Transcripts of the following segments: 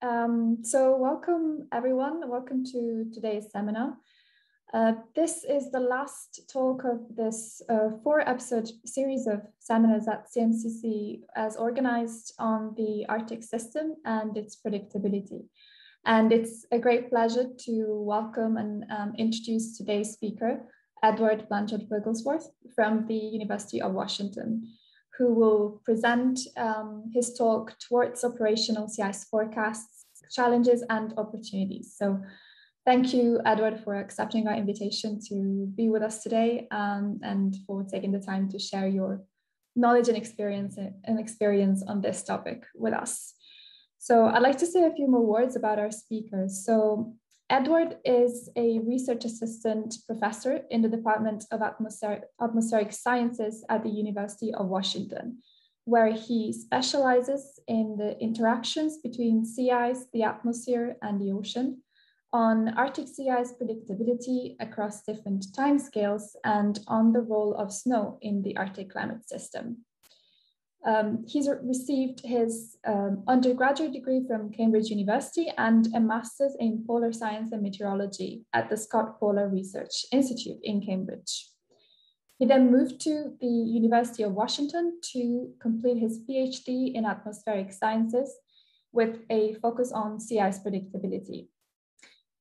Um, so welcome everyone, welcome to today's seminar. Uh, this is the last talk of this uh, four episode series of seminars at CMCC as organized on the Arctic system and its predictability. And it's a great pleasure to welcome and um, introduce today's speaker, Edward Blanchard Wrigglesworth from the University of Washington who will present um, his talk towards operational ice forecasts, challenges and opportunities. So thank you, Edward, for accepting our invitation to be with us today um, and for taking the time to share your knowledge and experience and experience on this topic with us. So I'd like to say a few more words about our speakers. So Edward is a research assistant professor in the Department of Atmospheric, Atmospheric Sciences at the University of Washington, where he specializes in the interactions between sea ice, the atmosphere, and the ocean, on Arctic sea ice predictability across different timescales, and on the role of snow in the Arctic climate system. Um, he's received his um, undergraduate degree from Cambridge University and a master's in polar science and meteorology at the Scott Polar Research Institute in Cambridge. He then moved to the University of Washington to complete his PhD in atmospheric sciences with a focus on sea ice predictability.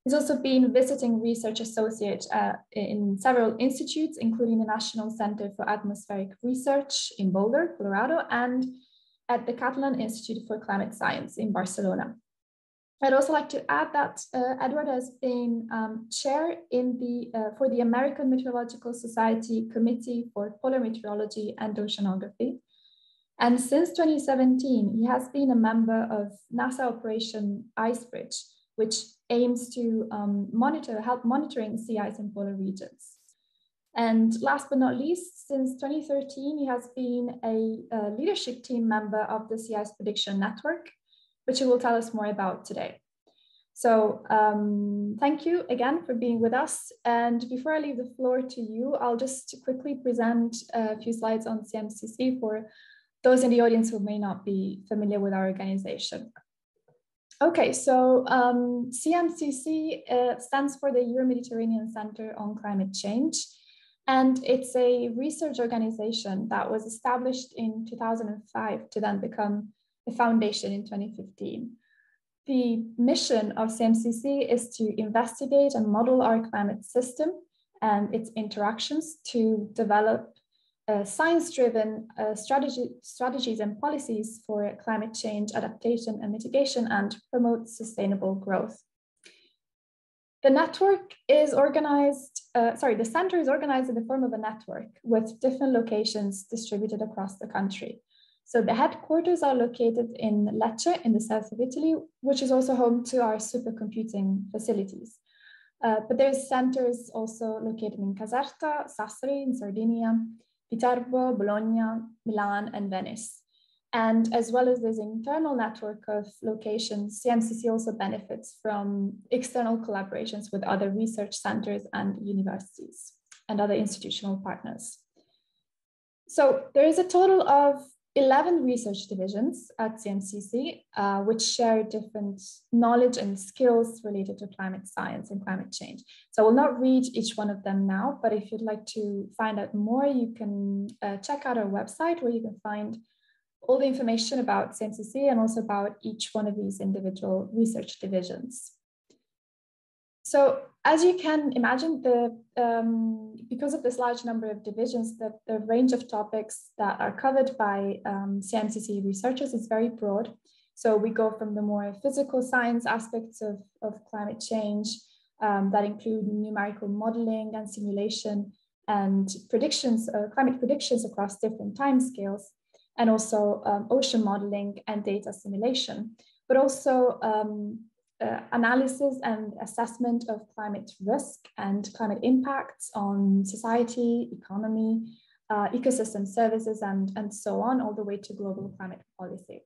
He's also been visiting research associate uh, in several institutes, including the National Center for Atmospheric Research in Boulder, Colorado, and at the Catalan Institute for Climate Science in Barcelona. I'd also like to add that uh, Edward has been um, chair in the, uh, for the American Meteorological Society Committee for Polar Meteorology and Oceanography. And since 2017, he has been a member of NASA Operation Icebridge, which aims to um, monitor, help monitoring sea ice in polar regions. And last but not least, since 2013, he has been a, a leadership team member of the Sea Ice Prediction Network, which he will tell us more about today. So um, thank you again for being with us. And before I leave the floor to you, I'll just quickly present a few slides on CMCC for those in the audience who may not be familiar with our organization. Okay, so um, CMCC uh, stands for the Euro-Mediterranean Center on Climate Change. And it's a research organization that was established in 2005 to then become a foundation in 2015. The mission of CMCC is to investigate and model our climate system and its interactions to develop uh, science-driven uh, strategy, strategies and policies for climate change adaptation and mitigation and promote sustainable growth. The network is organized, uh, sorry, the center is organized in the form of a network with different locations distributed across the country. So the headquarters are located in Lecce in the south of Italy, which is also home to our supercomputing facilities. Uh, but there's centers also located in Caserta, Sassari in Sardinia, Viterbo, Bologna, Milan, and Venice. And as well as this internal network of locations, CMCC also benefits from external collaborations with other research centers and universities and other institutional partners. So there is a total of 11 research divisions at CMCC, uh, which share different knowledge and skills related to climate science and climate change. So I will not read each one of them now, but if you'd like to find out more, you can uh, check out our website where you can find all the information about CMCC and also about each one of these individual research divisions. So as you can imagine, the um, because of this large number of divisions, the, the range of topics that are covered by um, CMCC researchers is very broad. So we go from the more physical science aspects of, of climate change um, that include numerical modeling and simulation and predictions, uh, climate predictions across different timescales, and also um, ocean modeling and data simulation, but also um, uh, analysis and assessment of climate risk and climate impacts on society, economy, uh, ecosystem services, and, and so on, all the way to global climate policy.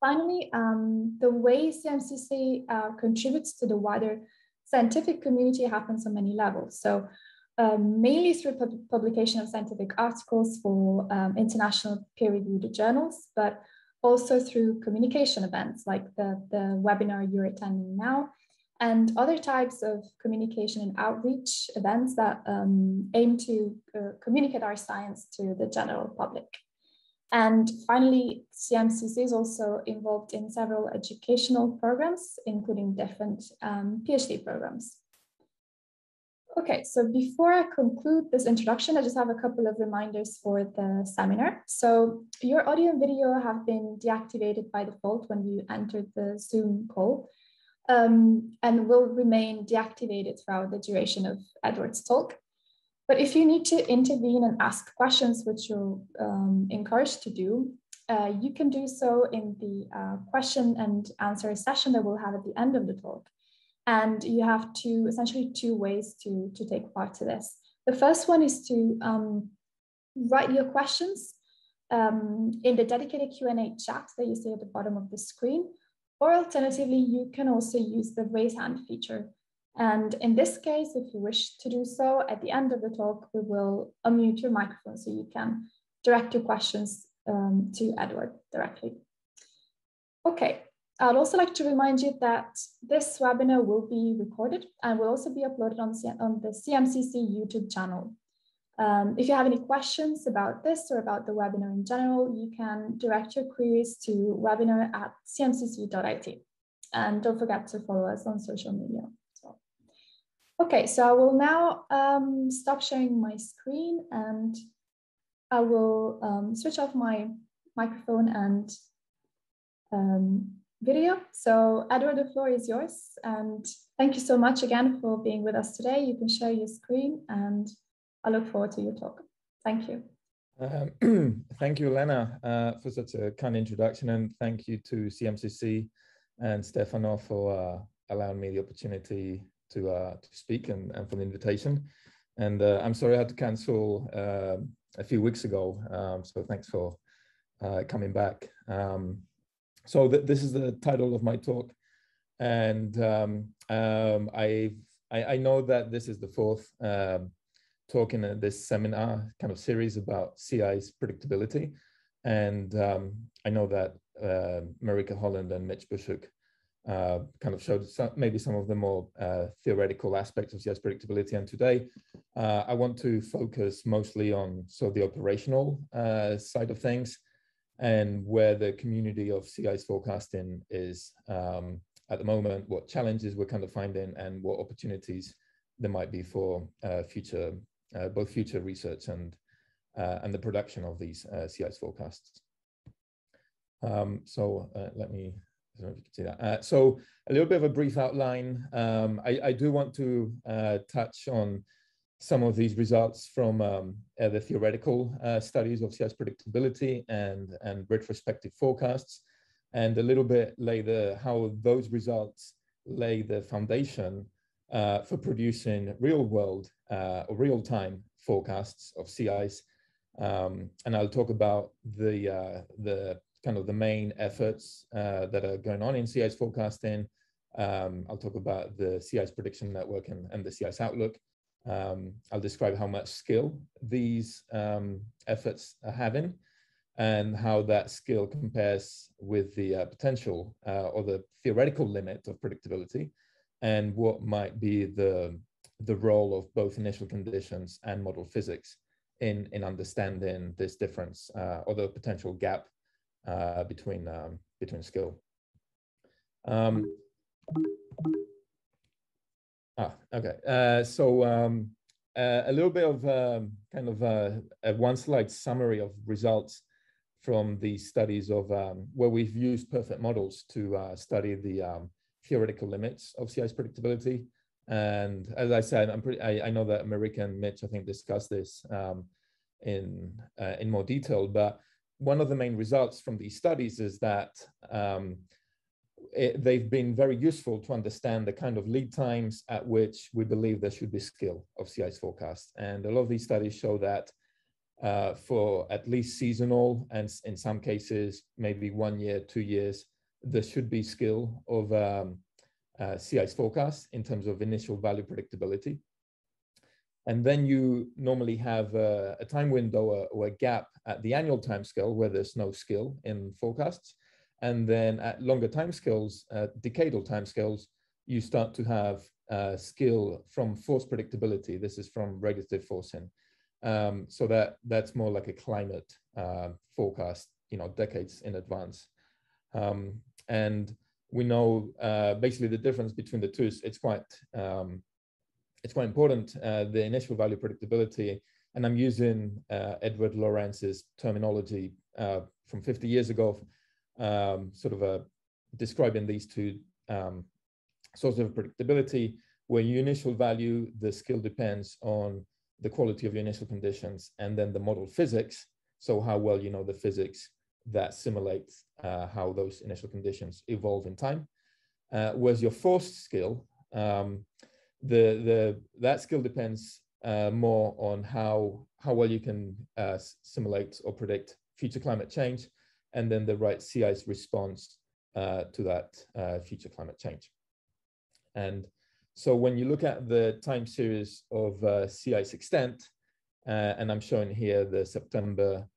Finally, um, the way CMCC uh, contributes to the wider scientific community happens on many levels. So um, mainly through pub publication of scientific articles for um, international peer-reviewed journals, but also through communication events like the, the webinar you're attending now, and other types of communication and outreach events that um, aim to uh, communicate our science to the general public. And finally, CMCC is also involved in several educational programs, including different um, PhD programs. Okay, so before I conclude this introduction, I just have a couple of reminders for the seminar. So your audio and video have been deactivated by default when you entered the Zoom call um, and will remain deactivated throughout the duration of Edward's talk. But if you need to intervene and ask questions, which you're um, encouraged to do, uh, you can do so in the uh, question and answer session that we'll have at the end of the talk. And you have two, essentially two ways to, to take part to this. The first one is to um, write your questions um, in the dedicated Q&A chat that you see at the bottom of the screen, or alternatively, you can also use the raise hand feature and in this case, if you wish to do so, at the end of the talk, we will unmute your microphone so you can direct your questions um, to Edward directly. Okay, I'd also like to remind you that this webinar will be recorded and will also be uploaded on, on the CMCC YouTube channel. Um, if you have any questions about this or about the webinar in general, you can direct your queries to webinar at cmcc.it. And don't forget to follow us on social media. Okay, so I will now um, stop sharing my screen and I will um, switch off my microphone and um, video. So Edward, the floor is yours. And thank you so much again for being with us today. You can share your screen and I look forward to your talk. Thank you. Um, thank you, Lena, uh, for such a kind introduction. And thank you to CMCC and Stefano for uh, allowing me the opportunity to uh, to speak and, and for the invitation. And uh, I'm sorry I had to cancel uh, a few weeks ago. Um, so thanks for uh, coming back. Um, so th this is the title of my talk, and um, um I, I know that this is the fourth um, talk in this seminar kind of series about sea ice predictability, and um, I know that uh, Marika Holland and Mitch Bushuk uh, kind of showed some, maybe some of the more uh, theoretical aspects of sea ice predictability. And today, uh, I want to focus mostly on sort of the operational uh, side of things and where the community of sea ice forecasting is um, at the moment, what challenges we're kind of finding and what opportunities there might be for uh, future, uh, both future research and, and the production of these CI's forecasts. Um, so let me I don't know if you can see that. Uh, so a little bit of a brief outline. Um, I, I, do want to uh, touch on some of these results from um, uh, the theoretical uh, studies of sea ice predictability and, and retrospective forecasts, and a little bit later how those results lay the foundation uh, for producing real world uh, or real time forecasts of sea ice. Um, and I'll talk about the, the kind of the main efforts uh, that are going on in sea ice forecasting. Um, I'll talk about the sea ice prediction network and, and the sea ice outlook. Um, I'll describe how much skill these um, efforts are having and how that skill compares with the uh, potential uh, or the theoretical limit of predictability and what might be the, the role of both initial conditions and model physics in, in understanding this difference uh, or the potential gap uh, between um, between skill. Um, ah, okay. Uh, so um, uh, a little bit of um, kind of a, uh, a, one slide summary of results from the studies of um, where we've used perfect models to uh, study the um, theoretical limits of sea ice predictability. And as I said, I'm pretty, I, I know that Marika and Mitch, I think, discussed this um, in uh, in more detail, but one of the main results from these studies is that it, they've been very useful to understand the kind of lead times at which we believe there should be skill of sea ice forecast. And a lot of these studies show that uh, for at least seasonal and in some cases, maybe one year, two years, there should be skill of um, uh, sea ice in terms of initial value predictability. And then you normally have a, a time window or, or, a gap at the annual time scale where there's no skill in forecasts. And then at longer timescales, uh, decadal timescales, you start to have uh, skill from force predictability. This is from radiative forcing. Um, so that that's more like a climate uh, forecast, you know, decades in advance. Um, and we know uh, basically the difference between the two is it's quite um, it's quite important. Uh, the initial value predictability, and I'm using uh, Edward Lorenz's terminology uh, from 50 years ago, um, sort of uh, describing these two um, sources of predictability. Where your initial value, the skill depends on the quality of your initial conditions, and then the model physics. So how well you know the physics that simulates uh, how those initial conditions evolve in time. Uh, whereas your forced skill, um, the, the, that skill depends uh, more on how, how well you can uh, simulate or predict future climate change, and then the right sea ice response uh, to that uh, future climate change. And so when you look at the time series of sea ice extent, and I'm showing here the September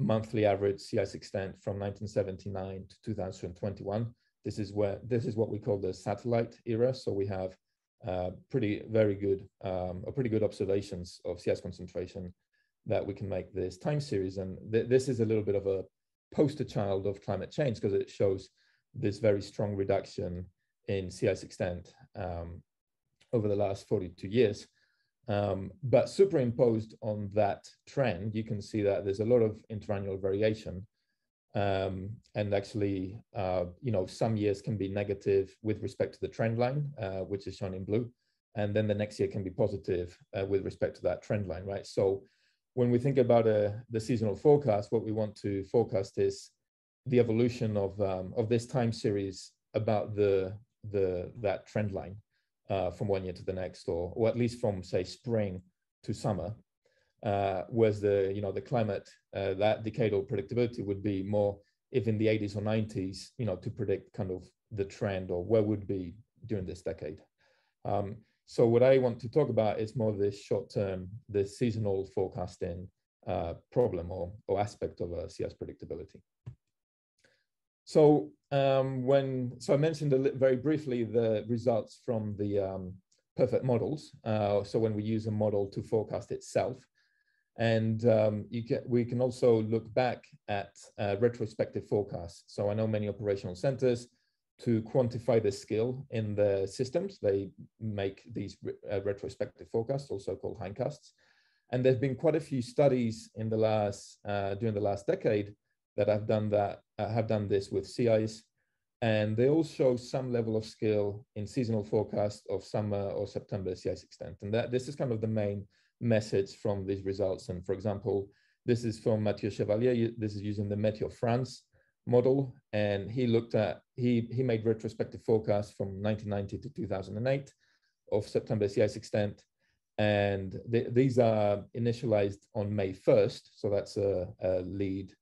monthly average sea ice extent from 1979 to 2021. This is where this is what we call the satellite era. So we have uh, pretty very good um, or pretty good observations of sea ice concentration that we can make this time series. And th this is a little bit of a poster child of climate change because it shows this very strong reduction in sea ice extent um, over the last 42 years. Um, but superimposed on that trend, you can see that there's a lot of interannual variation. Um, and actually, uh, you know, some years can be negative with respect to the trend line, uh, which is shown in blue. And then the next year can be positive uh, with respect to that trend line, right? So when we think about uh, the seasonal forecast, what we want to forecast is the evolution of, um, of this time series about the, the, that trend line uh, from one year to the next, or, or at least from say spring to summer, uh, whereas the you know the climate uh, that decadal predictability would be more if in the 80s or 90s, you know, to predict kind of the trend or where would be during this decade. Um, so what I want to talk about is more this short term, the seasonal forecasting uh, problem or, or aspect of a sea ice predictability. So um, when, so I mentioned very briefly the results from the um, perfect models. Uh, so when we use a model to forecast itself, and um, you get, we can also look back at uh, retrospective forecasts. So I know many operational centers to quantify the skill in the systems, they make these uh, retrospective forecasts, also called hindcasts. And there's been quite a few studies in the last, uh, during the last decade that have done that uh, have done this with ice, and they all show some level of skill in seasonal forecast of summer or September ice extent. And that this is kind of the main message from these results. And for example, this is from Matthieu Chevallier. This is using the Meteo France model, and he looked at he he made retrospective forecasts from 1990 to 2008 of September ice extent, and these are initialized on May 1st. So that's a, a lead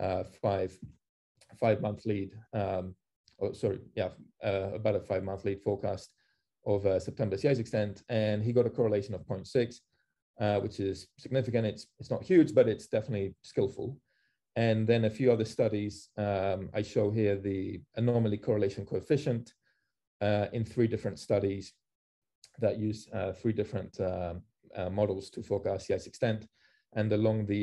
uh, five five month lead. Um, oh, sorry, yeah, uh, about a five month lead forecast of uh, September ice extent, and he got a correlation of 0.6, uh, which is significant. It's it's not huge, but it's definitely skillful. And then a few other studies. Um, I show here the anomaly correlation coefficient uh, in three different studies that use uh, three different um, models to forecast ice extent. And along the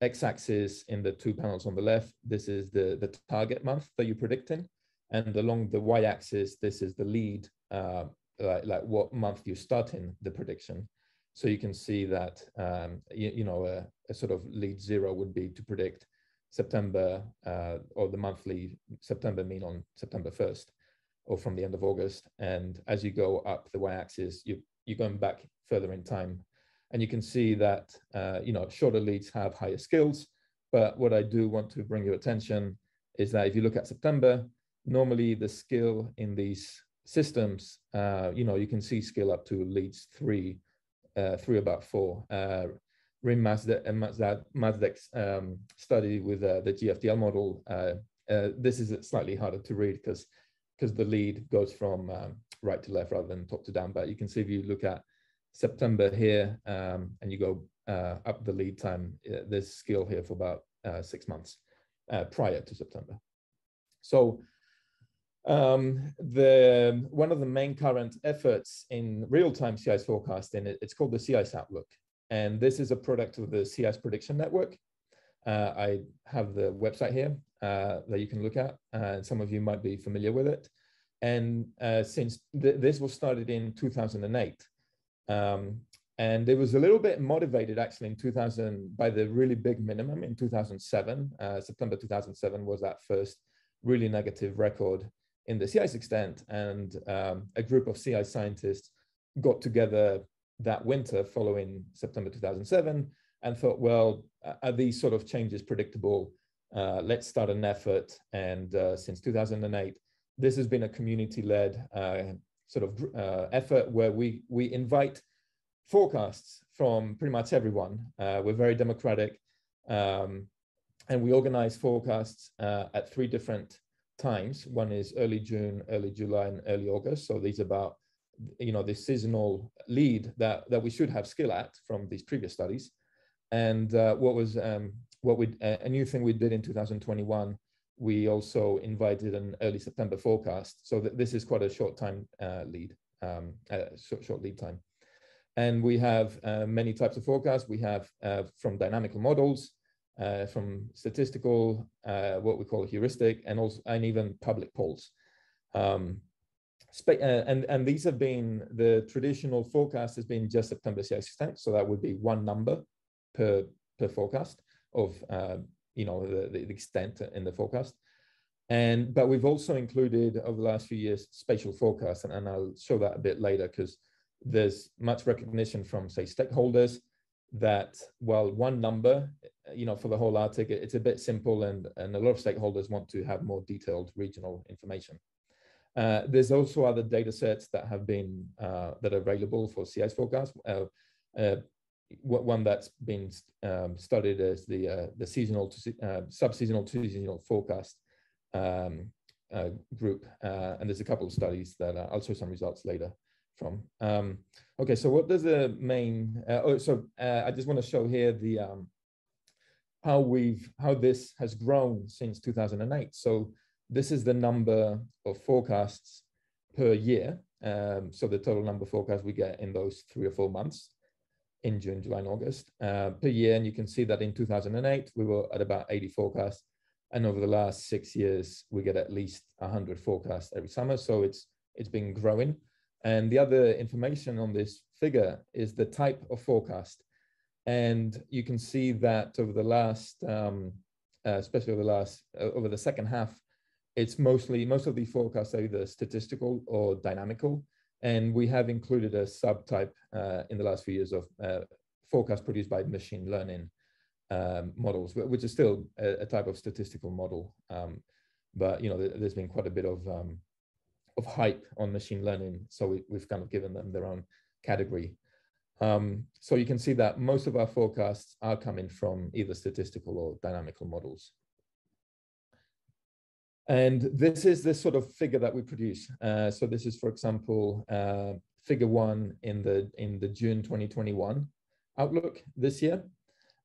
x-axis in the two panels on the left, this is the, the target month that you're predicting. And along the y-axis, this is the lead, uh, like, like, what month you start in the prediction. So you can see that, um, you, you, know, a, a, sort of lead zero would be to predict September uh, or the monthly September mean on September 1st or from the end of August. And as you go up the y-axis, you, you're going back further in time and you can see that, uh, you know, shorter leads have higher skills. But what I do want to bring your attention is that if you look at September, normally the skill in these systems, uh, you know, you can see skill up to leads three, uh, three about four. Uh, Rym Msadek's um, study with uh, the GFDL model, uh, uh, this is slightly harder to read because because the lead goes from um, right to left rather than top to down. But you can see if you look at September here, um, and you go uh, up the lead time, uh, there's skill here for about uh, six months uh, prior to September. So um, the one of the main current efforts in real-time ice forecasting, it's called the Ice Outlook. And this is a product of the Ice Prediction Network. Uh, I have the website here uh, that you can look at, and some of you might be familiar with it. And uh, since th this was started in 2008, um, and it was a little bit motivated actually in 2000 by the really big minimum in 2007. Uh, September 2007 was that first really negative record in the ice extent. And um, a group of ice scientists got together that winter following September 2007 and thought, well, are these sort of changes predictable? Uh, let's start an effort. And uh, since 2008, this has been a community-led uh, sort of uh, effort where we, we invite forecasts from pretty much everyone. Uh, we're very democratic. Um, and we organize forecasts uh, at three different times. One is early June, early July, and early August. So these about you know the seasonal lead that that we should have skill at from these previous studies. And uh, what was um, what we a new thing we did in 2021. We also invited an early September forecast, so that this is quite a short time uh, lead, um, short, short lead time. And we have uh, many types of forecasts. We have uh, from dynamical models, uh, from statistical, uh, what we call heuristic, and also and even public polls. Um, uh, and and these have been the traditional forecast has been just September extent, so that would be one number per per forecast of uh, you know the, the extent in the forecast. And but we've also included over the last few years spatial forecasts, and, and I'll show that a bit later because there's much recognition from say stakeholders that well one number, you know, for the whole Arctic, it's a bit simple and, and a lot of stakeholders want to have more detailed regional information. Uh, there's also other data sets that have been, uh, that are available for sea ice forecast. Uh, uh one that's been um, studied is the, uh, the seasonal to uh, sub-seasonal to seasonal forecast um, group. and there's a couple of studies that I'll show some results later from. Um, okay, so what does the main, uh, oh, so uh, I just want to show here the, um, how we've, how this has grown since 2008. So this is the number of forecasts per year. Um, so the total number of forecasts we get in those three or four months in June, July, and August uh, per year. And you can see that in 2008, we were at about 80 forecasts. And over the last six years, we get at least 100 forecasts every summer. So it's it's been growing. And the other information on this figure is the type of forecast. And you can see that over the last, um, uh, especially over the last, uh, over the second half, it's mostly, most of the forecasts are either statistical or dynamical. And we have included a subtype uh, in the last few years of uh, forecast produced by machine learning um, models, which is still a, a, type of statistical model. Um, but, you know, there's been quite a bit of um, of hype on machine learning. So we, have kind of given them their own category. Um, so you can see that most of our forecasts are coming from either statistical or dynamical models. And this is the sort of figure that we produce. Uh, so this is, for example, uh, figure one in the in the June 2021 outlook this year.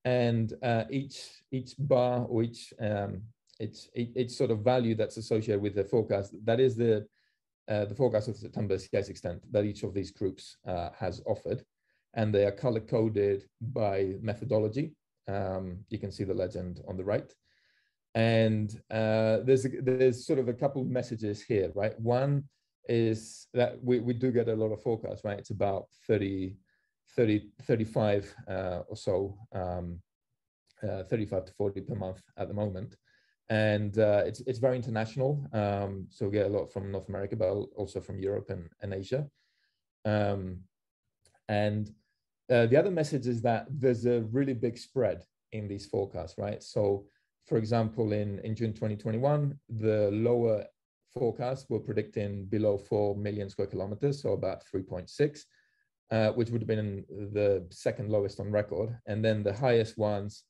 And uh, each each bar or each um, each, each sort of value that's associated with the forecast, that is the uh, the forecast of September ice extent that each of these groups uh, has offered. And they are color coded by methodology. Um, you can see the legend on the right. And uh, there's, there's sort of a couple messages here, right? One is that we, we do get a lot of forecasts, right? It's about 30, 30 35 uh, or so, um, uh, 35 to 40 per month at the moment and uh, it's it's very international. Um, so we get a lot from North America, but also from Europe and, and Asia. Um, and uh, the other message is that there's a really big spread in these forecasts, right? So, for example, in in June 2021, the lower forecasts were predicting below four million square kilometers, so about 3.6. Uh, which would have been the second lowest on record. And then the highest ones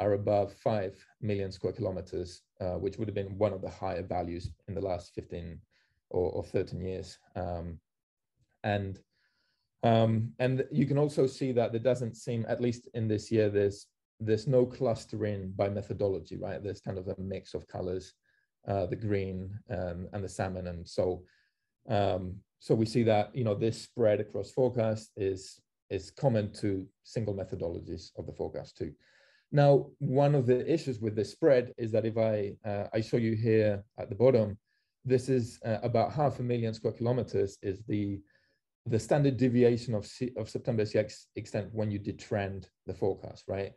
are above 5 million square kilometers, uh, which would have been one of the higher values in the last 15 or, or 13 years. Um, and um, and you can also see that there doesn't seem, at least in this year, there's there's no clustering by methodology, right? There's kind of a mix of colors uh, the green, um, and the salmon. And so, um, so we see that you know this spread across forecast is is common to single methodologies of the forecast too. Now, one of the issues with this spread is that if I uh, I show you here at the bottom, this is uh, about half a million square kilometers is the the standard deviation of, C, of September sea ice extent when you detrend the forecast, right?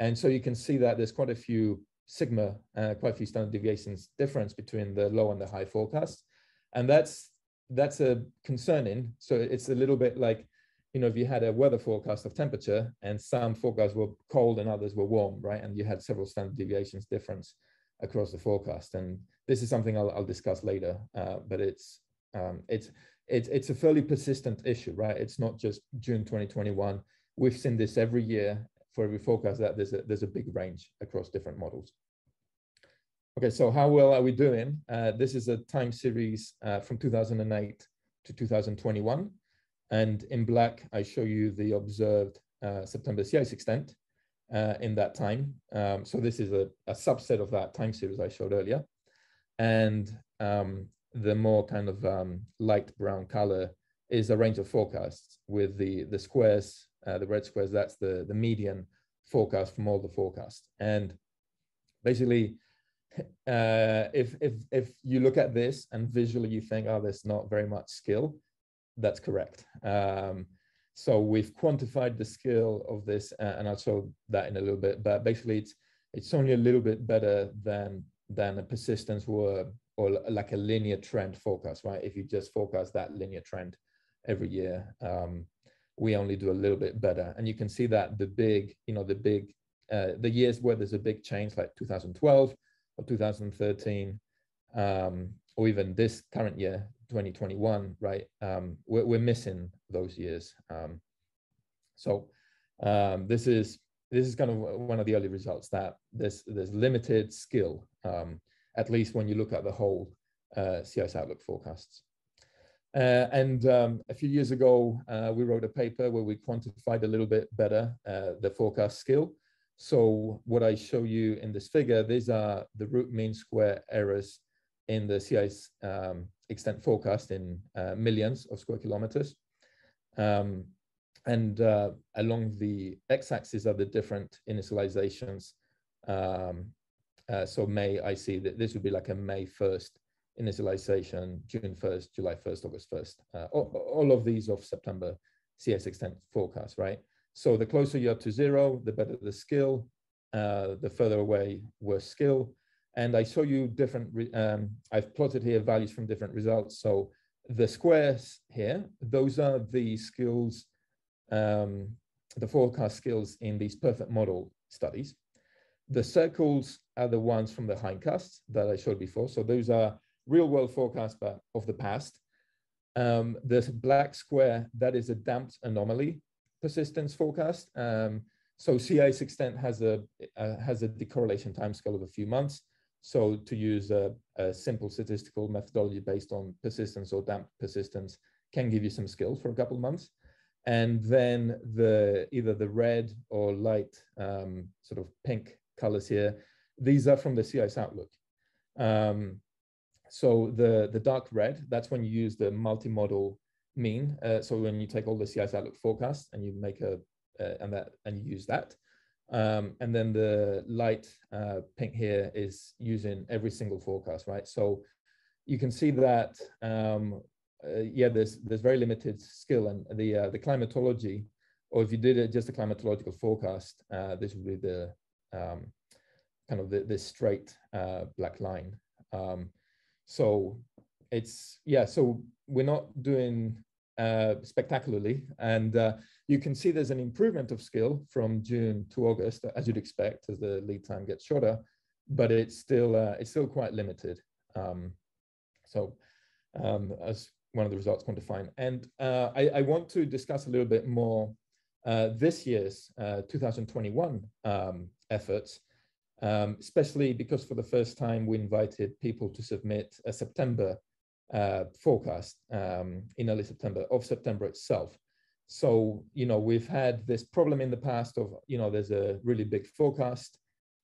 And so you can see that there's quite a few sigma, uh, quite a few standard deviations difference between the low and the high forecast. And that's that's a concerning. So it's a little bit like, you know, if you had a weather forecast of temperature and some forecasts were cold and others were warm, right? And you had several standard deviations difference across the forecast. And this is something I'll, I'll discuss later, uh, but it's um, it's it's it's a fairly persistent issue, right? It's not just June 2021. We've seen this every year for every forecast that there's a there's a big range across different models. Okay, so how well are we doing? Uh, this is a time series uh, from 2008 to 2021. And in black, I show you the observed uh, September sea ice extent uh, in that time. Um, so this is a, a, subset of that time series I showed earlier. And um, the more kind of um, light brown color is a range of forecasts with the, the squares, uh, the red squares, that's the, the median forecast from all the forecasts. And basically, uh, if, if, if you look at this and visually you think, oh, there's not very much skill, that's correct. Um, so we've quantified the scale of this, and I'll show that in a little bit, but basically it's, it's only a little bit better than, than a persistence or, or like a linear trend forecast, right? If you just forecast that linear trend every year, um, we only do a little bit better. And you can see that the big, you know, the big, uh, the years where there's a big change like 2012, or 2013, um, or even this current year, 2021, right? Um, we're, we're, missing those years. Um, so um, this is this is kind of one of the early results that there's there's limited skill, um, at least when you look at the whole uh, ice outlook forecasts. Uh, and um, a few years ago, uh, we wrote a paper where we quantified a little bit better uh, the forecast skill. So what I show you in this figure, these are the root mean square errors in the sea ice um, extent forecast in uh, millions of square kilometers. Um, and uh, along the x-axis are the different initializations. Um, uh, so May, I see that this would be like a May 1st initialization, June 1st, July 1st, August 1st. Uh, all, all, of these of September ice extent forecast, right? So the closer you are to zero, the better the skill, uh, the further away, worse skill. And I show you different, um, I've plotted here values from different results. So the squares here, those are the skills, um, the forecast skills in these perfect model studies. The circles are the ones from the hindcast that I showed before. So those are real world forecasts but of the past. Um, the black square, that is a damped anomaly persistence forecast. Um, so ice extent has a uh, has a decorrelation timescale of a few months. So to use a, a, simple statistical methodology based on persistence or damp persistence can give you some skills for a couple of months. And then the either the red or light um, sort of pink colors here, these are from the ice outlook. Um, so the, the dark red, that's when you use the multi-model mean. Uh, so when you take all the ice outlook forecasts and you make a uh, and that and you use that, um, and then the light uh, pink here is using every single forecast, right? So you can see that um, uh, yeah, there's there's very limited skill and the uh, the climatology, or if you did it just a climatological forecast, uh, this would be the um, kind of the, this straight black line. Um, so it's yeah, so we're not doing uh, spectacularly. And uh, you can see there's an improvement of skill from June to August, as you'd expect, as the lead time gets shorter, but it's still uh, it's still quite limited. Um, so um, as one of the results quantifying. And uh, I, I, want to discuss a little bit more uh, this year's uh, 2021 um, efforts, um, especially because for the first time we invited people to submit a September uh, forecast um, in early September of September itself. So, you know, we've had this problem in the past of, you know, there's a really big forecast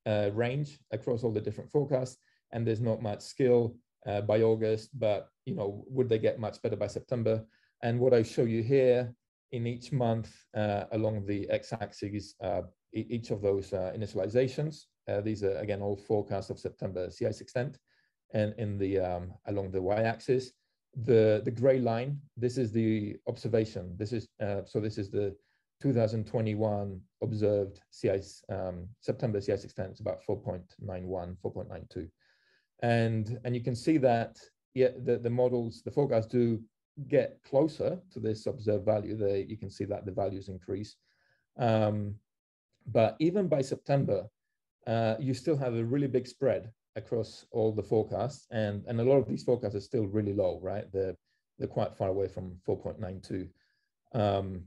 uh, range across all the different forecasts. and there's not much skill uh, by August, but you know, would they get much better by September? And what I show you here in each month uh, along the x-axis, uh, each of those uh, initializations. These are again all forecasts of September ice extent, and in the um, along the y-axis, the the gray line. This is the observation. This is uh, so. This is the 2021 observed ice um, September sea ice extent. It's about 4.91, 4.92 and and you can see that yeah the, the models the forecasts do get closer to this observed value they you can see that the values increase um, but even by september uh, you still have a really big spread across all the forecasts and and a lot of these forecasts are still really low right? They're they're quite far away from 4.92 um,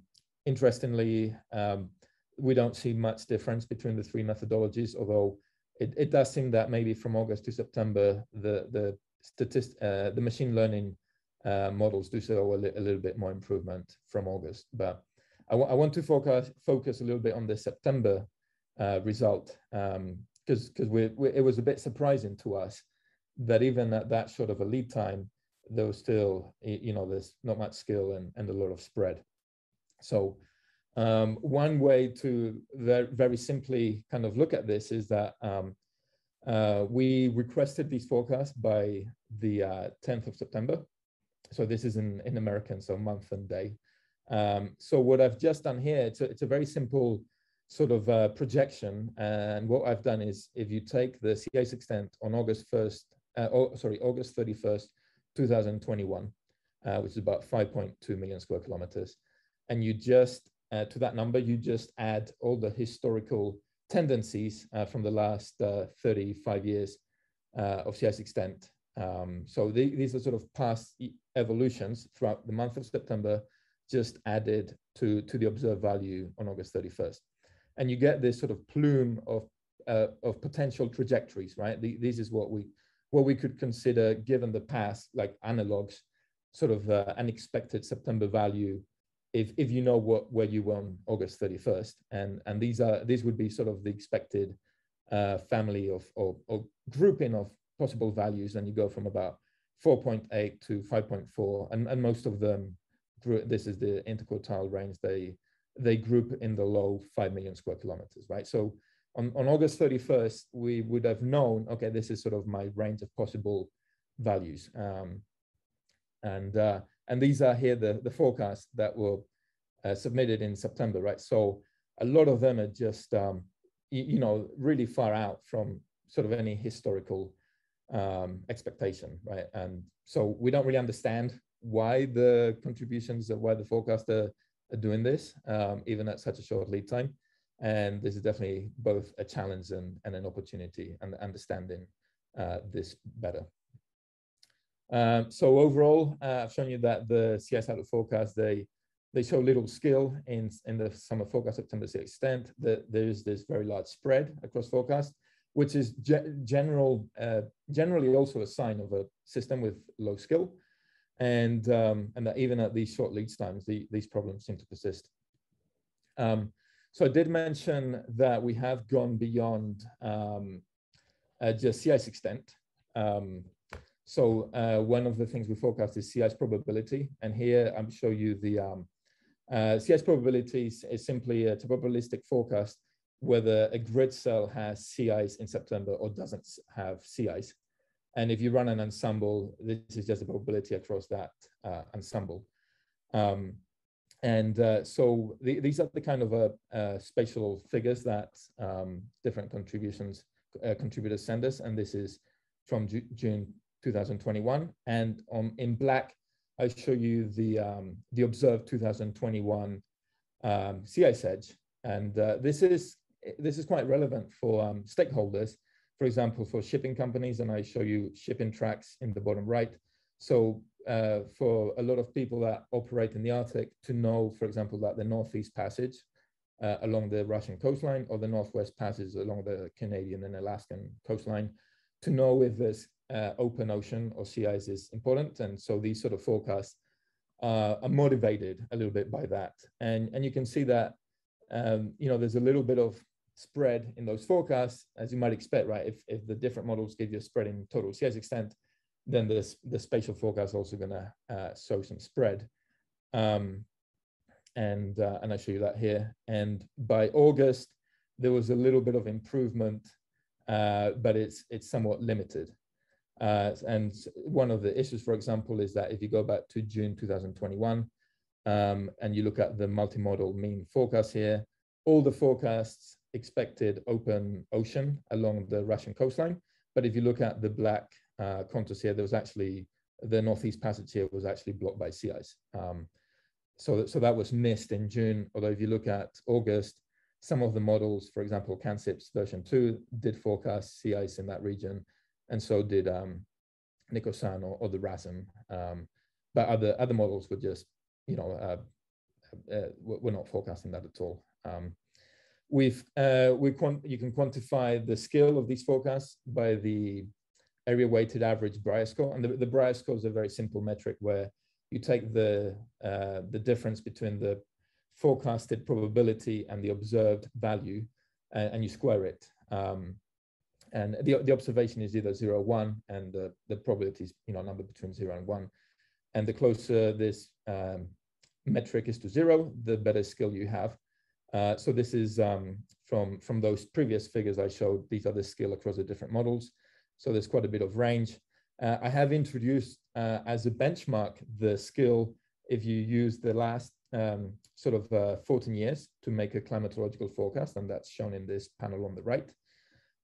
interestingly um, we don't see much difference between the three methodologies although it, it does seem that maybe from August to September, the the statist, uh, the machine learning uh, models do show a, li a, little bit more improvement from August. But I, want to focus focus a little bit on the September uh, result. Um, because we, we, it was a bit surprising to us that even at that sort of a lead time, there was still you know there's not much skill and, and a lot of spread. So um, one way to very, very simply kind of look at this is that um, uh, we requested these forecasts by the uh, 10th of September. So this is in, in American, so month and day. Um, so what I've just done here, it's a, it's a very simple sort of uh, projection. And what I've done is if you take the ice extent on August 1st, uh, sorry, August 31st, 2021, uh, which is about 5.2 million square kilometers, and you just uh, to that number, you just add all the historical tendencies uh, from the last uh, 35 years of ice extent. Um, so the, these are sort of past evolutions throughout the month of September, just added to, to the observed value on August 31st. And you get this sort of plume of, uh, of potential trajectories, right? The, this is what we, what we could consider, given the past, like analogs, sort of uh, an expected September value if if you know what where you were on August 31st, and and these are these would be sort of the expected uh, family of or, or grouping of possible values, and you go from about 4.8 to 5.4, and and most of them, this is the interquartile range. They they group in the low 5 million square kilometers, right? So on, on August 31st, we would have known, okay, this is sort of my range of possible values. Um, and uh, and these are here the, the forecasts that were uh, submitted in September, right? So a lot of them are just, um, you, know, really far out from sort of any historical um, expectation, right? And so we don't really understand why the contributions, why the forecasts are, are doing this, um, even at such a short lead time. And this is definitely both a challenge and, and an opportunity and understanding uh, this better. Um, so overall, uh, I've shown you that the ice outlook forecast, they, they show little skill in, in the summer forecast September to extent that there's this very large spread across forecasts, which is ge general, uh, generally also a sign of a system with low skill. And, um, and that even at these short lead times, the, these problems seem to persist. Um, so I did mention that we have gone beyond um, uh, just ice extent. Um, so uh, one of the things we forecast is ice probability. And here I'm show you the um, uh, ice probability is simply a probabilistic forecast whether a grid cell has ice in September or doesn't have ice. And if you run an ensemble, this is just a probability across that uh, ensemble. Um, and uh, so the, these are the kind of uh, uh, spatial figures that um, different contributions uh, contributors send us. And this is from Ju June 2021. And um, in black, I show you the, um, the observed 2021 um, ice edge. And uh, this, is, this is quite relevant for um, stakeholders, for example, for shipping companies, and I show you shipping tracks in the bottom right. So uh, for a lot of people that operate in the Arctic to know, for example, that the Northeast Passage uh, along the Russian coastline or the Northwest Passage along the Canadian and Alaskan coastline, to know if there's uh, open ocean or sea ice is important. And so these sort of forecasts uh, are motivated a little bit by that. And, and you can see that, um, you know, there's a little bit of spread in those forecasts, as you might expect, right? If, if the different models give you a spread in total ice extent, then this, the spatial forecast is also gonna uh, show some spread. Um, and, uh, and I show you that here. And by August, there was a little bit of improvement, uh, but it's, it's somewhat limited. Uh, and one of the issues, for example, is that if you go back to June 2021, um, and you look at the multi-model mean forecast here, all the forecasts expected open ocean along the Russian coastline. But if you look at the black uh, contours here, there was actually, the Northeast Passage here was actually blocked by sea ice. Um, so, so that was missed in June, although if you look at August, some of the models, for example, CanSIPS version two, did forecast sea ice in that region, and so did um, Nicocsan or, or the RASM. Um, but other other models were just, you know, uh, uh, we're not forecasting that at all. Um, we've uh, we you can quantify the scale of these forecasts by the area weighted average Brier score, and the, the Brier score is a very simple metric where you take the uh, the difference between the forecasted probability and the observed value, and, and you square it. Um, and the, the observation is either zero or one, and the, the probability is you know number between zero and one. And the closer this um, metric is to zero, the better skill you have. Uh, so this is um, from, from those previous figures I showed. These are the skill across the different models. So there's quite a bit of range. Uh, I have introduced uh, as a benchmark the skill if you use the last um, sort of uh, 14 years to make a climatological forecast, and that's shown in this panel on the right.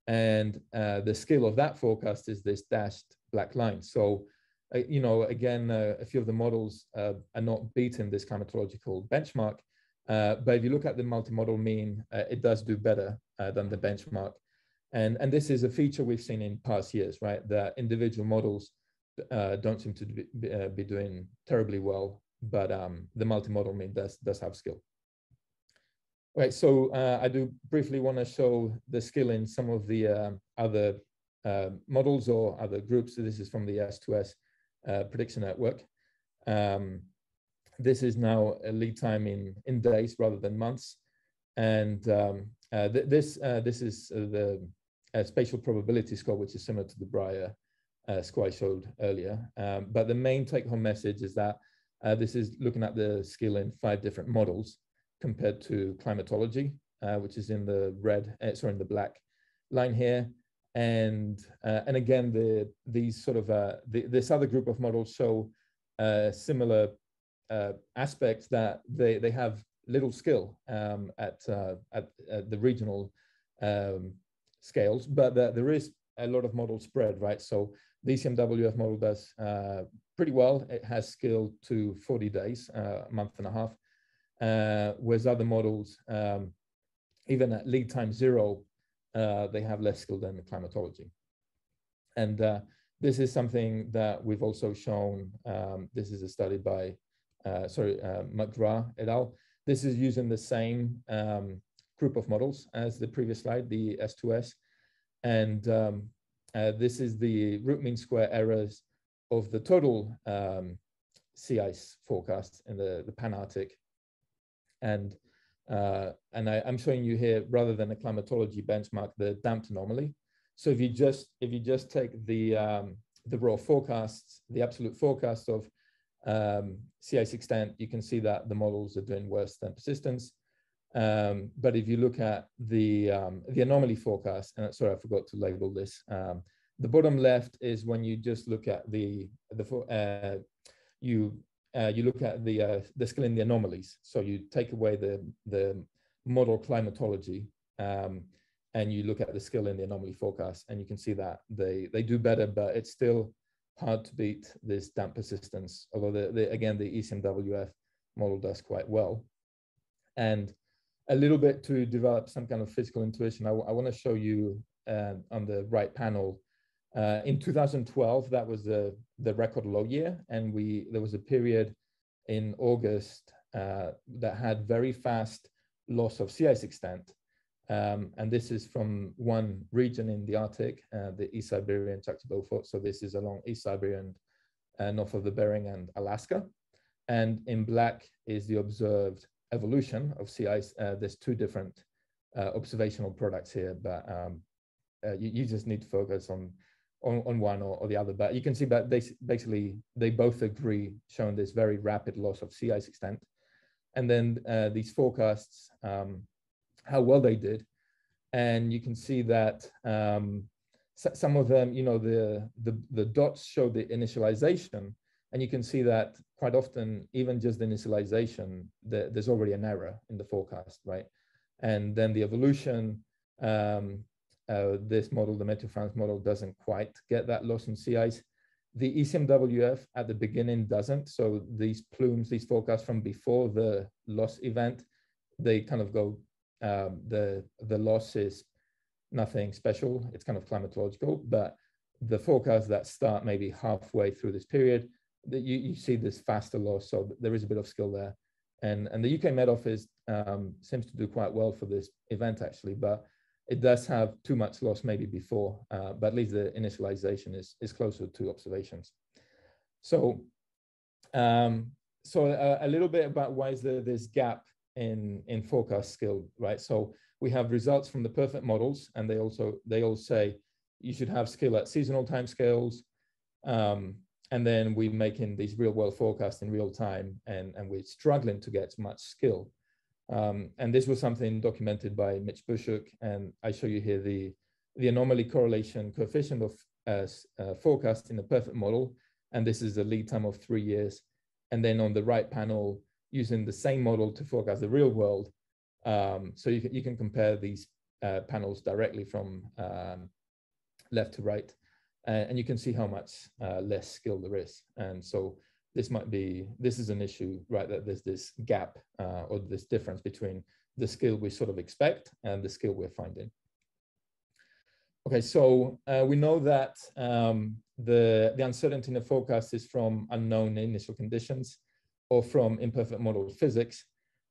And uh, the scale of that forecast is this dashed black line. So, you know, again, uh, a few of the models uh, are not beating this climatological benchmark. Uh, but if you look at the multi-model mean, uh, it does do better than the benchmark. And, and this is a feature we've seen in past years, right? That individual models don't seem to be, be doing terribly well, but um, the multi-model mean does, does have skill. Right, so uh, I do briefly want to show the skill in some of the uh, other uh, models or other groups. So this is from the S2S uh, prediction network. Um, this is now a lead time in, in days rather than months. And um, uh, th this, uh, this is the spatial probability score, which is similar to the Brier score I showed earlier. Um, but the main take home message is that this is looking at the skill in five different models compared to climatology, uh, which is in the red, uh, sorry, in the black line here. And, uh, and again, the, these sort of, uh, the, this other group of models show uh, similar uh, aspects that they, they have little skill um, at, at, at, the regional um, scales, but the, there is a lot of model spread, right? So the ECMWF model does pretty well. It has skill to 40 days, a month and a half uh, whereas other models, um, even at lead time zero, uh, they have less skill than the climatology. And uh, this is something that we've also shown. Um, this is a study by, uh, sorry, uh, McGrath et al. This is using the same um, group of models as the previous slide, the S2S. And um, uh, this is the root mean square errors of the total um, sea ice forecast in the, the Pan-Arctic and uh, and I, am showing you here rather than a climatology benchmark, the damped anomaly. So if you just if you just take the um, the raw forecasts, the absolute forecast of um, sea extent, you can see that the models are doing worse than persistence. Um, but if you look at the um, the anomaly forecast, and sorry, I forgot to label this. Um, the bottom left is when you just look at the the uh, you uh, you look at the uh, the skill in the anomalies. So you take away the the model climatology, um, and you look at the skill in the anomaly forecast, and you can see that they they do better, but it's still hard to beat this damp persistence. Although the, the again the ECMWF model does quite well, and a little bit to develop some kind of physical intuition. I, I want to show you uh, on the right panel uh, in 2012, that was the, the record low year, and we there was a period in August uh, that had very fast loss of sea ice extent. Um, and this is from one region in the Arctic, uh, the East Siberian Chukchi So this is along East Siberia and uh, north of the Bering and Alaska. And in black is the observed evolution of sea ice. Uh, there's two different uh, observational products here, but um, uh, you, you just need to focus on on, on one or, or, the other. But you can see that they basically they both agree showing this very rapid loss of sea ice extent. And then uh, these forecasts, um, how well they did. And you can see that um, some of them, you know, the, the, the dots show the initialization. And you can see that quite often, even just the initialization, the, there's already an error in the forecast, right? And then the evolution, um, uh, this model, the Meteo France model, doesn't quite get that loss in sea ice. The ECMWF at the beginning doesn't. So these plumes, these forecasts from before the loss event, they kind of go, um, the, the loss is nothing special. It's kind of climatological, but the forecasts that start maybe halfway through this period, that you, you see this faster loss. So there is a bit of skill there. And, and the UK Met Office um, seems to do quite well for this event actually, but it does have too much loss maybe before, uh, but at least the initialization is, is closer to observations. So, um, so a, uh, a, little bit about why is there this gap in, in forecast skill, right? So we have results from the perfect models, and they also they all say you should have skill at seasonal timescales, um, and then we're making these real world forecasts in real time, and and we're struggling to get much skill. Um, and this was something documented by Mitch Bushuk, and I show you here the, the anomaly correlation coefficient of uh, uh, forecast in the perfect model. And this is a lead time of three years. And then on the right panel, using the same model to forecast the real world. Um, so you can, you can compare these uh, panels directly from um, left to right. and you can see how much uh, less skill there is. And so this might be, this is an issue, right, that there's this gap uh, or this difference between the skill we sort of expect and the skill we're finding. Okay, so uh, we know that um, the, the uncertainty in the forecast is from unknown initial conditions or from imperfect model physics.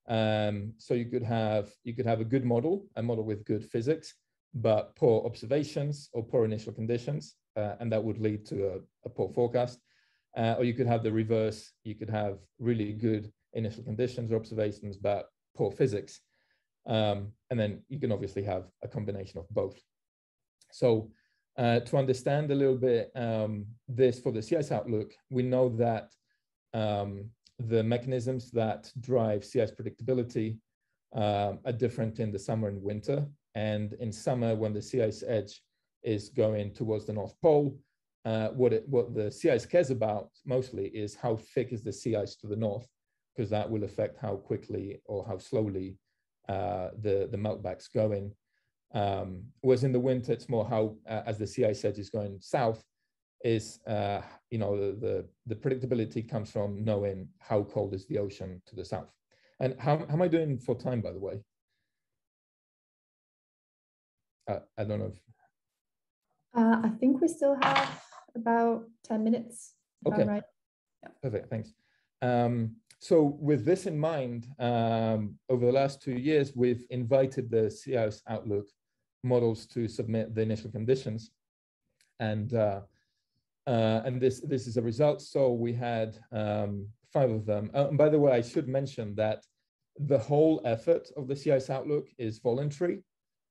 Um, so you could have you could have a good model, a model with good physics, but poor observations or poor initial conditions, uh, and that would lead to a, a poor forecast. Uh, or you could have the reverse. You could have really good initial conditions or observations, but poor physics. Um, and then you can obviously have a combination of both. So uh, to understand a little bit um, this for the ice outlook, we know that um, the mechanisms that drive sea ice predictability um, are different in the summer and winter. And in summer, when the sea ice edge is going towards the North Pole, uh, what, it, what the sea ice cares about mostly is how thick is the sea ice to the north, because that will affect how quickly or how slowly uh, the, the meltback's going. Um, whereas in the winter, it's more how, uh, as the sea ice edge is going south, is, uh, you know, the, the, the, predictability comes from knowing how cold is the ocean to the south. And how, how am I doing for time, by the way? Uh, I don't know if... Uh, I think we still have about 10 minutes. Okay. Right. Yeah. Perfect. Thanks. Um, so with this in mind, um, over the last two years, we've invited the Ice Outlook models to submit the initial conditions. And uh, uh, and this this is a result. So we had um, five of them. Uh, and by the way, I should mention that the whole effort of the Ice Outlook is voluntary.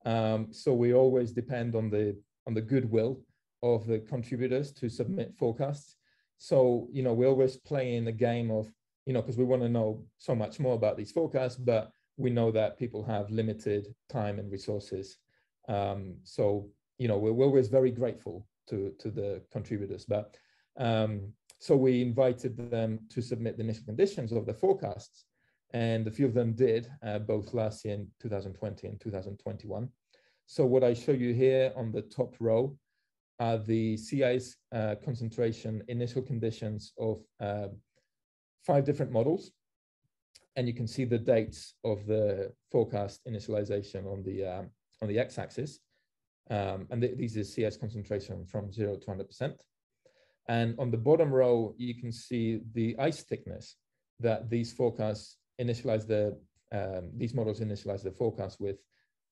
Um, so we always depend on the on the goodwill of the contributors to submit forecasts. So, you know, we're always playing the game of, you know, because we want to know so much more about these forecasts, but we know that people have limited time and resources. Um, so, you know, we're, always very grateful to, to the contributors. But um, so we invited them to submit the initial conditions of the forecasts. And a few of them did, uh, both last year in 2020 and 2021. So what I show you here on the top row are the sea ice uh, concentration initial conditions of uh, five different models. And you can see the dates of the forecast initialization on the, um, on the x-axis. Um, and th these is ice concentration from zero to 100%. And on the bottom row, you can see the ice thickness that these forecasts initialize the, um, these models initialize the forecast with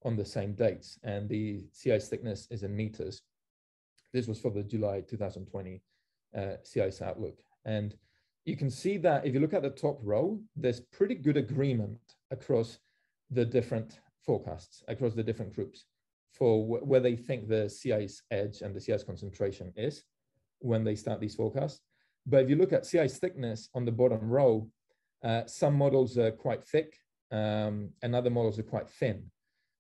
on the same dates. And the sea ice thickness is in meters. This was for the July 2020 uh, sea ice outlook. And you can see that if you look at the top row, there's pretty good agreement across the different forecasts across the different groups for wh where they think the sea ice edge and the sea ice concentration is when they start these forecasts. But if you look at ice thickness on the bottom row, uh, some models are quite thick um, and other models are quite thin.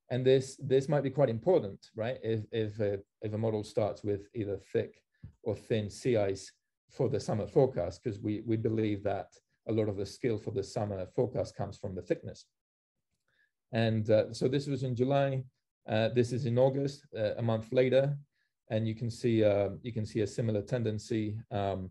And this, this might be quite important, right? If, if, a, if a model starts with either thick or thin sea ice for the summer forecast, because we, we believe that a lot of the skill for the summer forecast comes from the thickness. And uh, so this was in July. Uh, this is in August, uh, a month later, and you can see uh, you can see a similar tendency um,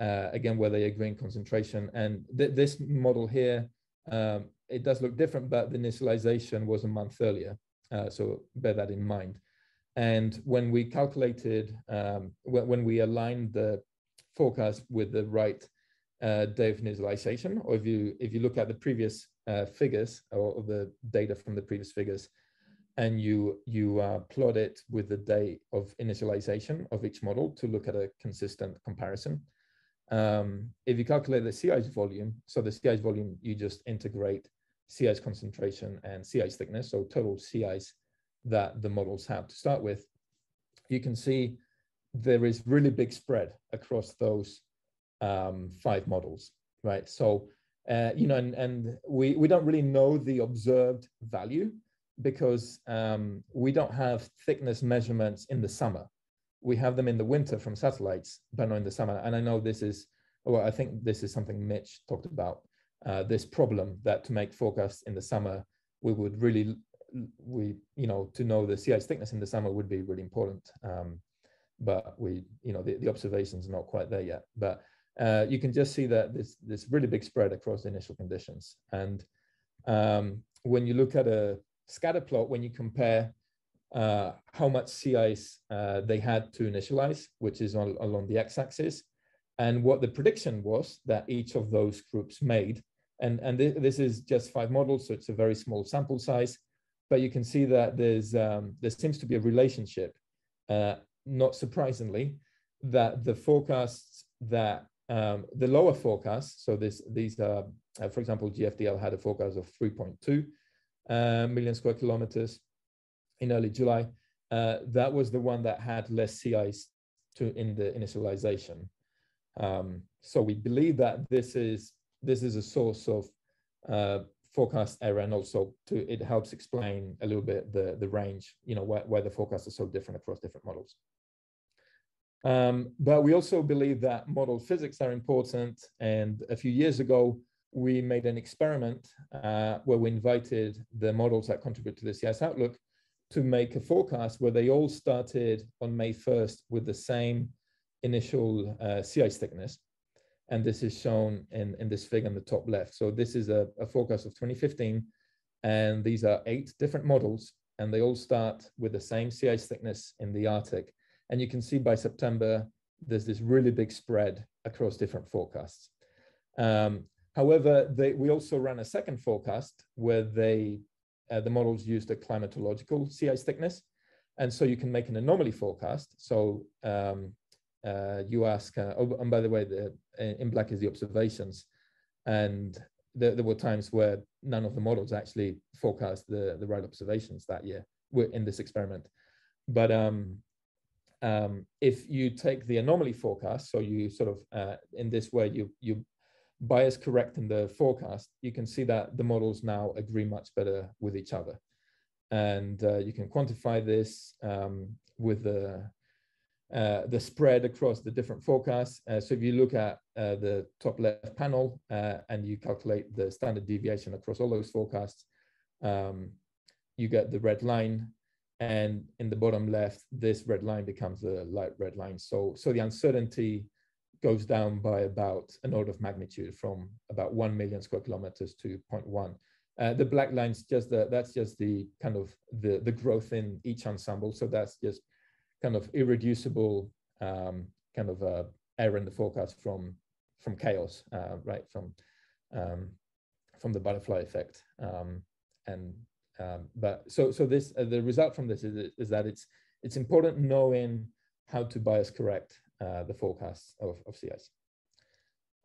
uh, again where they agree in concentration. And th this model here, um, it does look different, but the initialization was a month earlier, uh, so bear that in mind. And when we calculated, um, when, we aligned the forecast with the right uh, day of initialization, or if you if you look at the previous figures or the data from the previous figures, and you you uh, plot it with the day of initialization of each model to look at a consistent comparison. Um, if you calculate the ice volume, so the ice volume, you just integrate ice concentration and ice thickness, so total ice that the models have to start with, you can see there is really big spread across those um, five models, right? So, uh, you know, and, and we, we don't really know the observed value because um, we don't have thickness measurements in the summer. We have them in the winter from satellites, but not in the summer. And I know this is, well, I think this is something Mitch talked about, uh, this problem that to make forecasts in the summer, we would really, we, you know, to know the sea ice thickness in the summer would be really important. Um, but we, you know, the, the observations are not quite there yet. But uh, you can just see that this, this really big spread across the initial conditions. And um, when you look at a scatter plot, when you compare uh, how much sea ice uh, they had to initialize, which is on, along the x-axis, and what the prediction was that each of those groups made. And, and th this is just five models, so it's a very small sample size, but you can see that there's, um, there seems to be a relationship, uh, not surprisingly, that the forecasts that um, the lower forecasts, so this, these are, uh, for example, GFDL had a forecast of 3.2 uh, million square kilometers in early July. Uh, that was the one that had less sea ice to in the initialization. Um, so we believe that this is this is a source of uh, forecast error, and also to it helps explain a little bit the the range, you know, why, why the forecasts are so different across different models. Um, but we also believe that model physics are important. And a few years ago, we made an experiment uh, where we invited the models that contribute to the ice outlook to make a forecast where they all started on May 1st with the same initial uh, sea ice thickness. And this is shown in, in this figure on the top left. So this is a, a forecast of 2015. And these are eight different models, and they all start with the same sea ice thickness in the Arctic. And you can see by September, there's this really big spread across different forecasts. Um, however, they, we also ran a second forecast where they, uh, the models used a climatological sea ice thickness. And so you can make an anomaly forecast. So um, uh, you ask, uh, oh, and by the way, the, in black is the observations. And there, there, were times where none of the models actually forecast the, the right observations that year in this experiment. But um, um, if you take the anomaly forecast, so you sort of, uh, in this way, you, you bias correct in the forecast, you can see that the models now agree much better with each other. And uh, you can quantify this um, with the, uh, the spread across the different forecasts. Uh, so if you look at uh, the top left panel uh, and you calculate the standard deviation across all those forecasts, um, you get the red line and in the bottom left, this red line becomes a light red line. So, so the uncertainty goes down by about an order of magnitude from about 1 million square kilometers to 0.1. Uh, the black lines just the, that's just the kind of the, the growth in each ensemble. So that's just kind of irreducible um, kind of uh, error in the forecast from from chaos, uh, right? From um, from the butterfly effect. Um, and um, but so so this uh, the result from this is, is that it's it's important knowing how to bias correct uh, the forecasts of, of sea ice.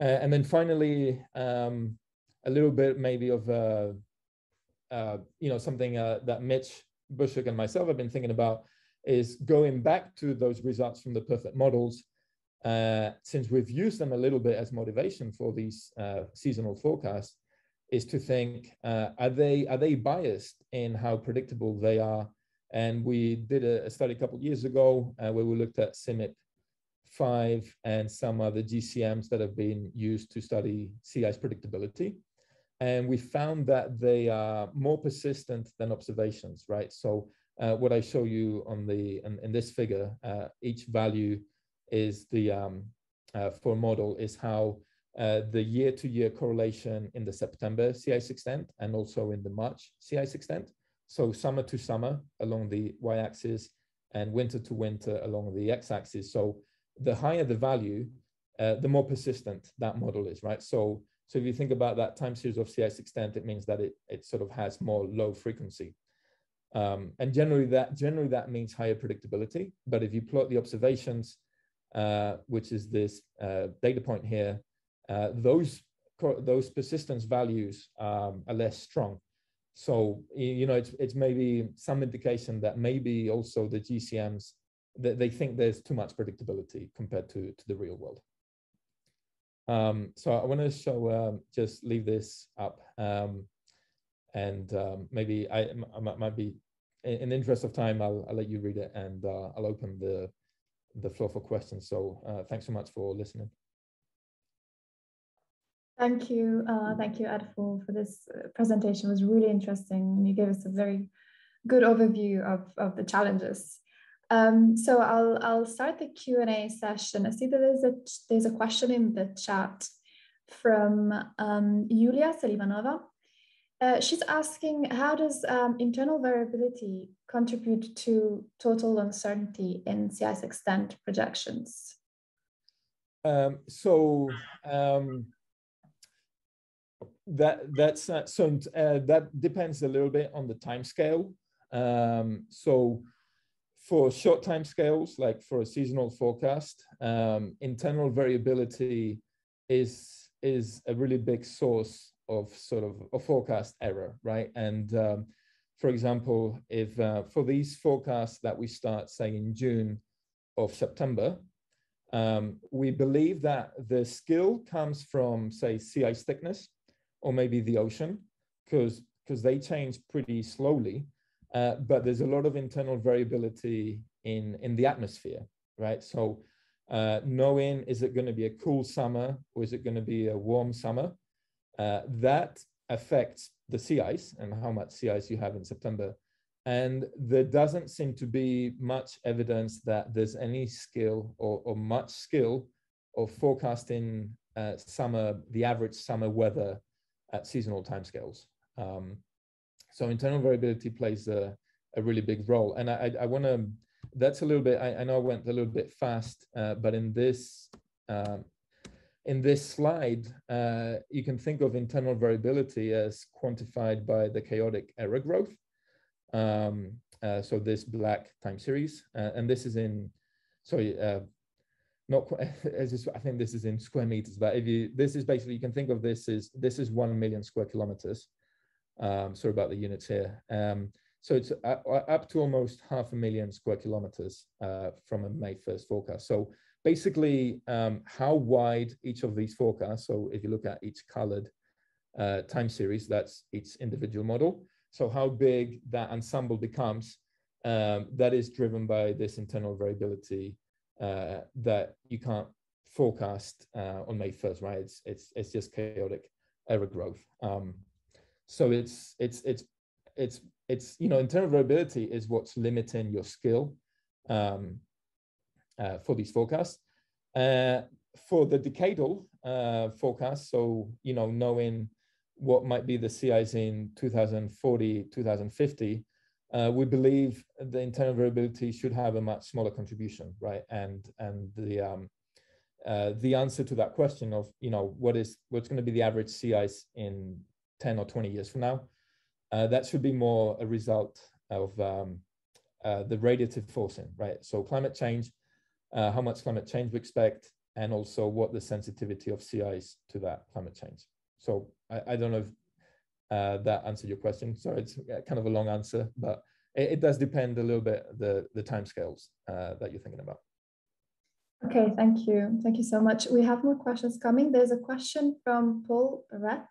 Uh, and then finally, um, a little bit maybe of a, uh, you know, something uh, that Mitch Bushuk and myself have been thinking about is going back to those results from the perfect models, uh, since we've used them a little bit as motivation for these uh, seasonal forecasts, is to think, uh, are they are they biased in how predictable they are? And we did a, a study a couple of years ago uh, where we looked at CMIP 5 and some other GCMs that have been used to study sea ice predictability. And we found that they are more persistent than observations, right? So uh, what I show you on the in, in this figure, uh, each value is the um, uh, for model is how uh, the year-to-year correlation in the September sea ice extent and also in the March sea ice extent. So summer to summer along the y-axis and winter to winter along the x-axis. So the higher the value, uh, the more persistent that model is, right? So, so if you think about that time series of ice extent, it means that it, it sort of has more low frequency. Um, and generally that, generally that means higher predictability. But if you plot the observations, uh, which is this uh, data point here, uh, those, those persistence values um, are less strong. So, you know, it's, it's maybe some indication that maybe also the GCMs they think there's too much predictability compared to, to the real world. Um, so I want to show, um, just leave this up. Um, and um, maybe I, I, might be, in the interest of time, I'll, I'll let you read it and uh, I'll open the, the floor for questions. So uh, thanks so much for listening. Thank you. Uh, thank you, Ed, for, this uh, presentation. It was really interesting. And you gave us a very good overview of, of the challenges um, so I'll I'll start the Q and A session. I see that there's a there's a question in the chat from um, Yulia. Uh, she's asking, how does um, internal variability contribute to total uncertainty in ice extent projections? Um, so um, that that's uh, so uh, that depends a little bit on the time scale. Um, so for short time scales, like for a seasonal forecast, um, internal variability is is a really big source of sort of a forecast error, right? And um, for example, if uh, for these forecasts that we start, say in June of September, um, we believe that the skill comes from, say, sea ice thickness, or maybe the ocean, because because they change pretty slowly. Uh, but there's a lot of internal variability in, in the atmosphere, right? So uh, knowing is it going to be a cool summer or is it going to be a warm summer, uh, that affects the sea ice and how much sea ice you have in September. And there doesn't seem to be much evidence that there's any skill or, or much skill of forecasting uh, summer, the average summer weather at seasonal timescales. Um, so internal variability plays a, a really big role. And I, I, I want to, that's a little bit, I, I, know I went a little bit fast, uh, but in this, um, in this slide, uh, you can think of internal variability as quantified by the chaotic error growth. Um, uh, so this black time series, uh, and this is in, sorry, uh, not quite, as I think this is in square meters, but if you, this is basically, you can think of this as, this is 1 million square kilometers. Um, sorry about the units here. Um, so it's up to almost half a million square kilometers uh, from a May 1st forecast. So basically, um, how wide each of these forecasts, so if you look at each colored uh, time series, that's each individual model. So how big that ensemble becomes, um, that is driven by this internal variability uh, that you can't forecast uh, on May 1st, right? It's, it's, it's just chaotic error growth. So it's it's it's it's it's you know internal variability is what's limiting your skill um, uh, for these forecasts. Uh, for the decadal uh, forecast, so you know knowing what might be the ice in 2040, 2050, uh, we believe the internal variability should have a much smaller contribution, right? And and the um, uh, the answer to that question of you know what is what's going to be the average ice in 10 or 20 years from now. Uh, that should be more a result of um, uh, the radiative forcing, right? So climate change, uh, how much climate change we expect, and also what the sensitivity of ice to that climate change. So I, I don't know if uh, that answered your question. Sorry, it's kind of a long answer, but it, it does depend a little bit the the timescales uh, that you're thinking about. Okay, thank you. Thank you so much. We have more questions coming. There's a question from Paul Barrett,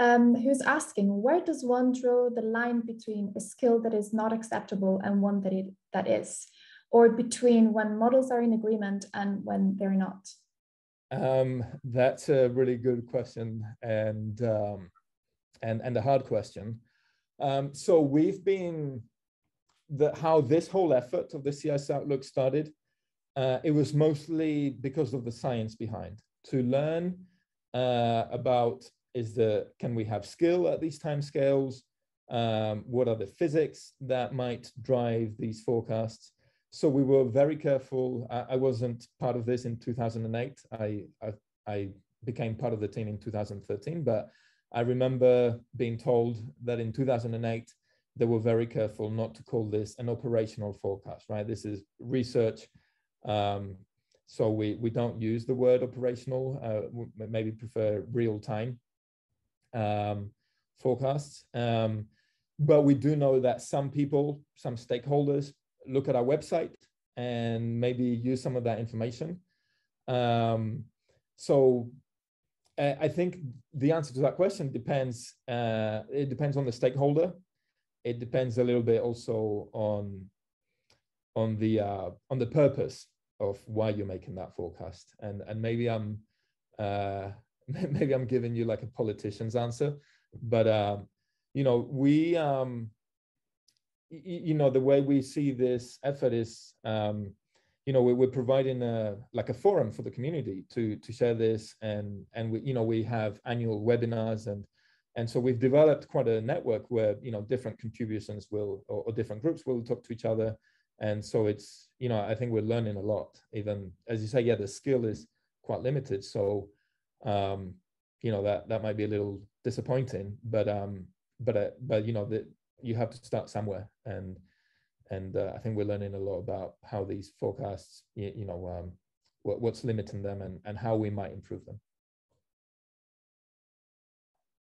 um, who's asking, where does one draw the line between a skill that is not acceptable and one that it that is, or between when models are in agreement and when they're not? Um, that's a really good question and um, and and a hard question. Um, so we've been the how this whole effort of the Sea Ice Outlook started uh, it was mostly because of the science behind to learn uh, about is that can we have skill at these time scales um, what are the physics that might drive these forecasts? So we were very careful. I, I wasn't part of this in 2008 I, I, I became part of the team in 2013 but i remember being told that in 2008 they were very careful not to call this an operational forecast right? This is research. Um, so we, we don't use the word operational, uh, maybe prefer real time um, forecasts. Um, but we do know that some people, some stakeholders look at our website and maybe use some of that information. Um, so I think the answer to that question depends. Uh, it depends on the stakeholder. It depends a little bit also on on the uh, on the purpose of why you're making that forecast. And and maybe I'm uh, maybe I'm giving you like a politician's answer, but um, you know we um, you know the way we see this effort is um, you know we're, we're providing a like a forum for the community to to share this and and we you know we have annual webinars and and so we've developed quite a network where you know different contributions will or, or different groups will talk to each other. And so it's you know i think we're learning a lot even as you say yeah the skill is quite limited. So um you know that that might be a little disappointing but um but uh, but you know that you have to start somewhere. And and uh, i think we're learning a lot about how these forecasts you, you know um what, what's limiting them and and how we might improve them.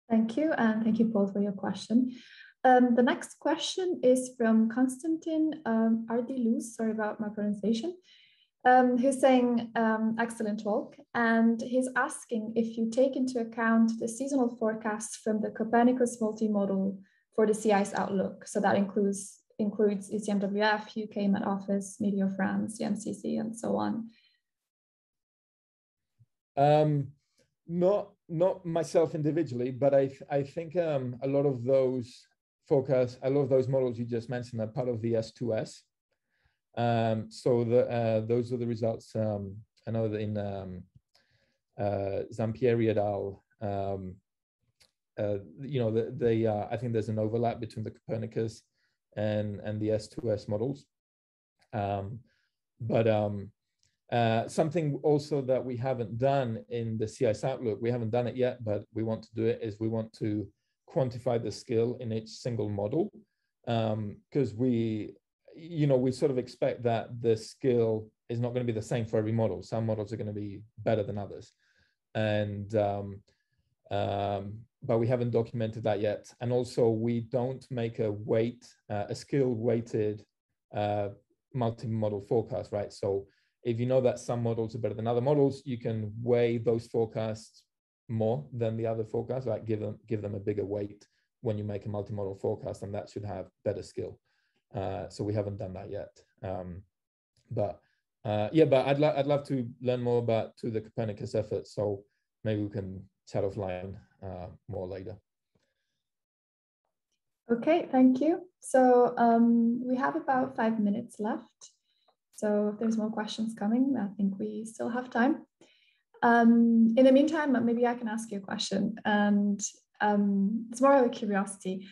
Thank you, and thank you, Paul, for your question. Um, the next question is from Konstantin um, Ardilus, sorry about my pronunciation, um, who's saying, um, excellent talk. And he's asking if you take into account the seasonal forecasts from the Copernicus multi-model for the Sea Ice outlook. So that includes includes ECMWF, UK Met Office, Meteo France, CMCC, and so on. Um, not not myself individually, but I I think um, a lot of those focus, a lot of those models you just mentioned are part of the S2S. Um, so the, uh, those are the results. Um, I know that in um, uh, Zampieri et al., um, uh, you know, they, they uh, I think there's an overlap between the Copernicus and, and the S2S models. Um, but um, uh, something also that we haven't done in the Sea Ice Outlook, we haven't done it yet, but we want to do it, is we want to quantify the skill in each single model because um, we you know we sort of expect that the skill is not going to be the same for every model. Some models are going to be better than others. And um, um, but we haven't documented that yet. And also we don't make a weight uh, a skill weighted uh, multi-model forecast right? So if you know that some models are better than other models you can weigh those forecasts more than the other forecasts, like give them give them a bigger weight when you make a multi-model forecast, and that should have better skill. Uh, so we haven't done that yet. Um, but uh, yeah, but I'd love I'd love to learn more about to the Copernicus effort. So maybe we can chat offline uh, more later. Okay, thank you. So um, we have about five minutes left. So if there's more questions coming, I think we still have time. Um, in the meantime, maybe I can ask you a question, and um, it's more of a curiosity.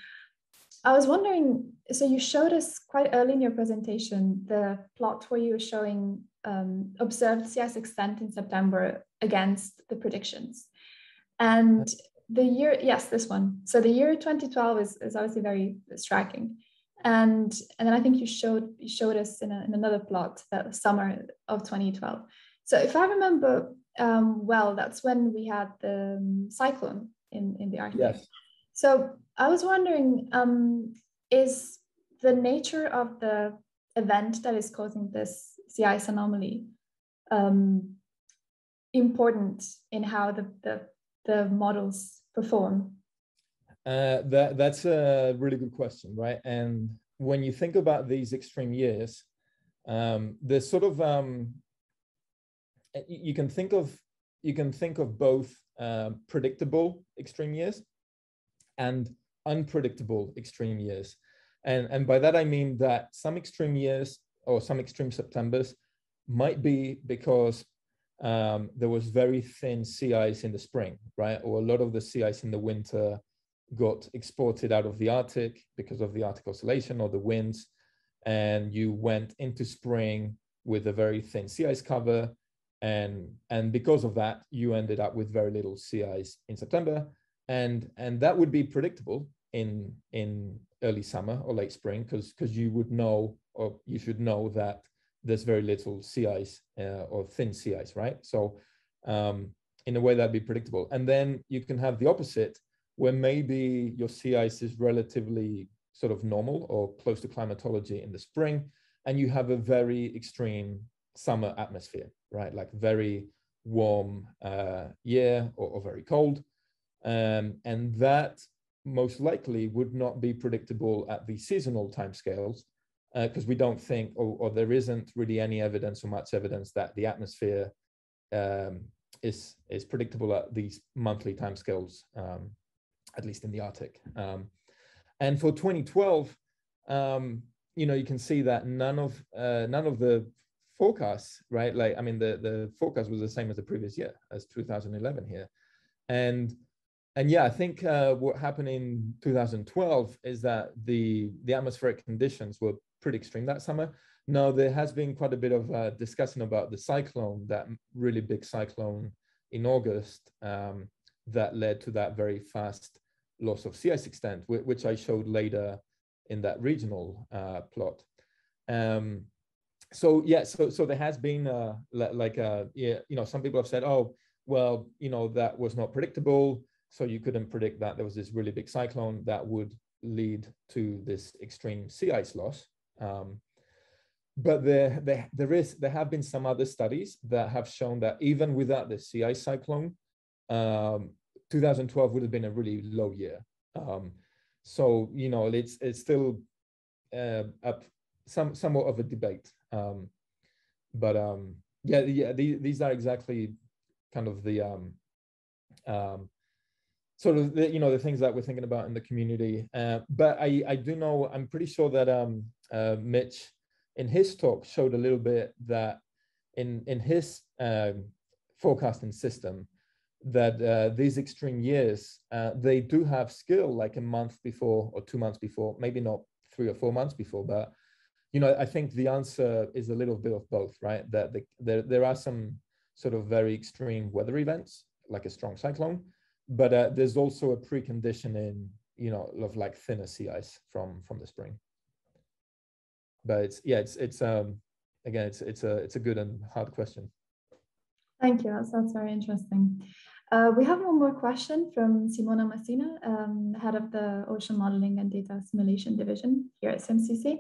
I was wondering, so you showed us quite early in your presentation the plot where you were showing um, observed sea ice extent in September against the predictions. And the year, yes, this one. So the year 2012 is, is obviously very striking. And, and then I think you showed you showed us in, a, in another plot that summer of 2012. So if I remember um, well, that's when we had the um, cyclone in, in the Arctic. Yes. So I was wondering, um, is the nature of the event that is causing this ice anomaly um, important in how the, the, the models perform? Uh, that, that's a really good question, right? And when you think about these extreme years, um, there's sort of um, you can think of you can think of both uh, predictable extreme years and unpredictable extreme years. And, and by that, I mean that some extreme years or some extreme Septembers might be because um, there was very thin sea ice in the spring, right? Or a lot of the sea ice in the winter got exported out of the Arctic because of the Arctic Oscillation or the winds. And you went into spring with a very thin sea ice cover. And, and because of that, you ended up with very little sea ice in September. And, and that would be predictable in, in early summer or late spring because because you would know or you should know that there's very little sea ice uh, or thin sea ice, right? So um, in a way that'd be predictable. And then you can have the opposite where maybe your sea ice is relatively sort of normal or close to climatology in the spring, and you have a very extreme summer atmosphere, right? Like very warm uh, year or, or very cold. Um, and that most likely would not be predictable at the seasonal timescales because uh, we don't think, or, or, there isn't really any evidence or much evidence that the atmosphere um, is is predictable at these monthly timescales, um, at least in the Arctic. Um, and for 2012, um, you know, you can see that none of uh, none of the forecasts, right? Like, I mean, the the forecast was the same as the previous year, as 2011 here, and and yeah, I think uh, what happened in 2012 is that the the atmospheric conditions were pretty extreme that summer. Now there has been quite a bit of uh, discussion about the cyclone, that really big cyclone in August um, that led to that very fast loss of sea ice extent, which I showed later in that regional uh, plot. Um, so yeah, so so there has been uh, like uh, yeah, you know, some people have said, oh, well, you know, that was not predictable so you couldn't predict that there was this really big cyclone that would lead to this extreme sea ice loss. Um, but there, there, there is there have been some other studies that have shown that even without the sea ice cyclone, um, 2012 would have been a really low year. Um, so you know it's it's still uh, up some somewhat of a debate. Um, but um, yeah, yeah, these, these are exactly kind of the um, um, sort of the, you know the things that we're thinking about in the community. Uh, but I I do know I'm pretty sure that um, uh, Mitch in his talk showed a little bit that in in his um, forecasting system that uh, these extreme years uh, they do have skill like a month before or two months before maybe not three or four months before but you know i think the answer is a little bit of both right that the, there, there are some sort of very extreme weather events like a strong cyclone but uh, there's also a precondition in you know of like thinner sea ice from from the spring but it's yeah it's it's um again it's it's a it's a good and hard question thank you that's, that's very interesting uh, we have one more question from Simona Masina, um, head of the Ocean Modeling and Data Assimilation Division here at CMCC.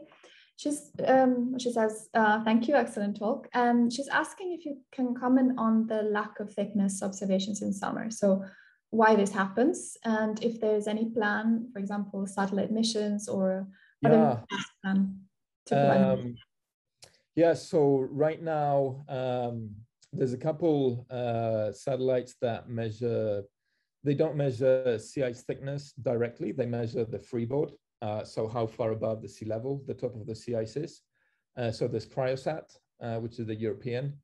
She's, um, she says, uh, thank you, excellent talk. And she's asking if you can comment on the lack of thickness observations in summer. So why this happens and if there's any plan, for example, satellite missions or other yeah. plan to um, yeah, so right now um, there's a couple uh, satellites that measure, they don't measure sea ice thickness directly, they measure the freeboard, uh, so how far above the sea level the top of the sea ice is. Uh, so there's Cryosat, uh, which is the European,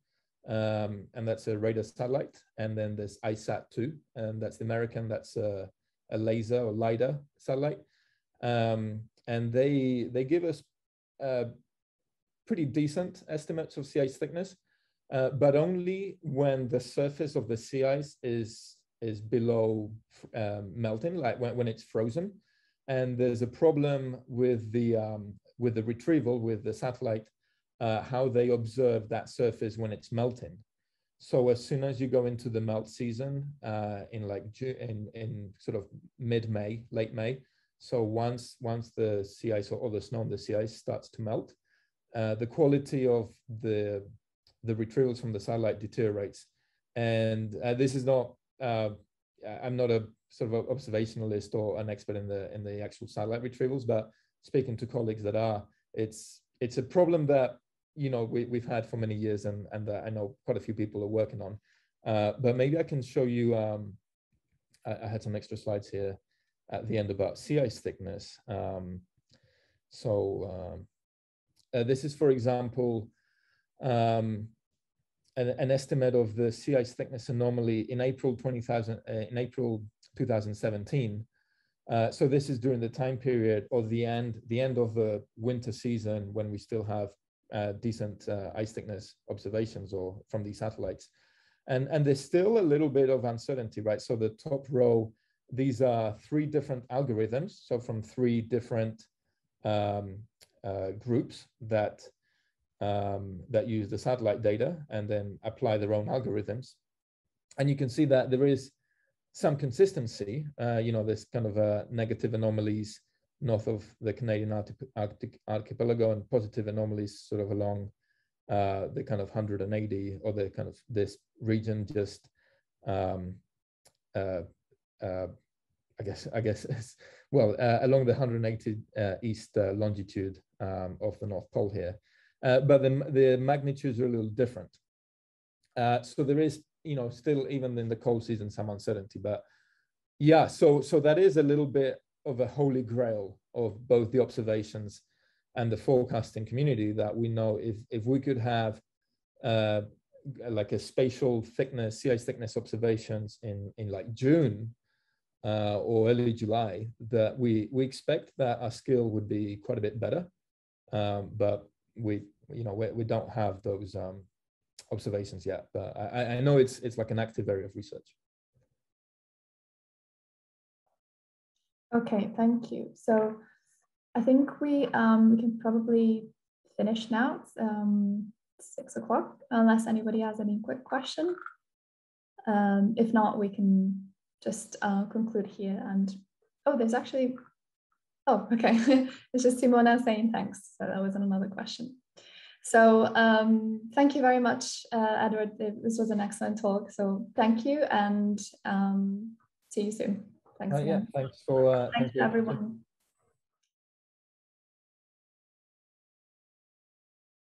um, and that's a radar satellite. And then there's ICESat-2, and that's the American, that's a, a laser or LiDAR satellite. Um, and they, they give us uh, pretty decent estimates of sea ice thickness, uh, but only when the surface of the sea ice is, is below um, melting, like when, when it's frozen. And there's a problem with the, um, with the retrieval with the satellite uh, how they observe that surface when it's melting. So as soon as you go into the melt season uh, in like June, in, in sort of mid-May, late May, so once once the sea ice or, or the snow on the sea ice starts to melt, uh, the quality of the the retrievals from the satellite deteriorates. And uh, this is not uh, I'm not a sort of observationalist or an expert in the in the actual satellite retrievals, but speaking to colleagues that are, it's it's a problem that you know we, we've had for many years and and that I know quite a few people are working on. Uh, but maybe I can show you. Um, I, I, had some extra slides here at the end about sea ice thickness. Um, so um, uh, this is, for example, um, an, an, estimate of the sea ice thickness anomaly in April 20,000 uh, in April 2017. Uh, so this is during the time period of the end the end of the winter season when we still have uh, decent uh, ice thickness observations or from these satellites. And, and there's still a little bit of uncertainty, right? So the top row, these are three different algorithms. So from three different um, uh, groups that, um, that use the satellite data and then apply their own algorithms. And you can see that there is some consistency, uh, you know, this kind of uh, negative anomalies north of the Canadian Arctic, archipelago and positive anomalies sort of along uh, the kind of 180 or the kind of this region just um, uh, uh, I guess I guess well uh, along the 180 uh, east uh, longitude um, of the North Pole here, but the the magnitudes are a little different. so there is you know still even in the cold season some uncertainty, but yeah, so so that is a little bit of a holy grail of both the observations and the forecasting community that we know if if we could have uh, like a spatial thickness, sea ice thickness observations in in like June uh, or early July, that we we expect that our skill would be quite a bit better, um, but we you know we, we don't have those um, observations yet. But I, I know it's it's like an active area of research. Okay, thank you. So I think we um, we can probably finish now. It's um, six o'clock, unless anybody has any quick question. Um, if not, we can just uh, conclude here. And oh, there's actually oh, okay. it's just Simona saying thanks. So that was another question. So um, thank you very much, uh, Edward. This was an excellent talk. So thank you and um, see you soon. Thanks. Uh, yeah, thanks for. Uh, thanks, everyone.